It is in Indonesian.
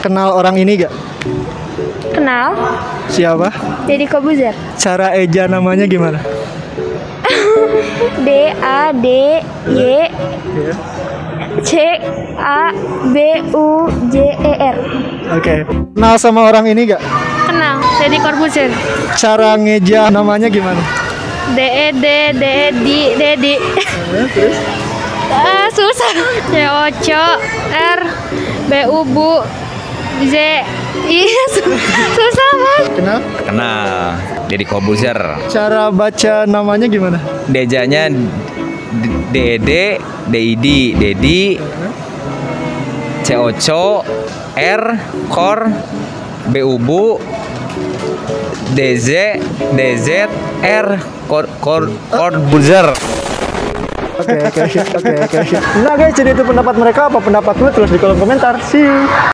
Kenal orang ini gak? Kenal? Siapa? Deddy Kobuzer. Cara eja namanya gimana? D A D Y C A B U J E R. Oke. Kenal sama orang ini gak? Kenal? Deddy Corbuzier. Cara ngeja namanya gimana? D E D D E D Dedi. Ah, susah. C O C R B U Bu Z I susah banget. Kenal? Kenal Deddy Kobuzer Cara baca namanya gimana? Dejanya DED DID Dedi COCO R Kor BUBU DZ DZ R Kor Kor Kor Buzzer Oke, oke, oke, oke. Nah guys, jadi itu pendapat mereka apa pendapat lu tulis di kolom komentar. See you.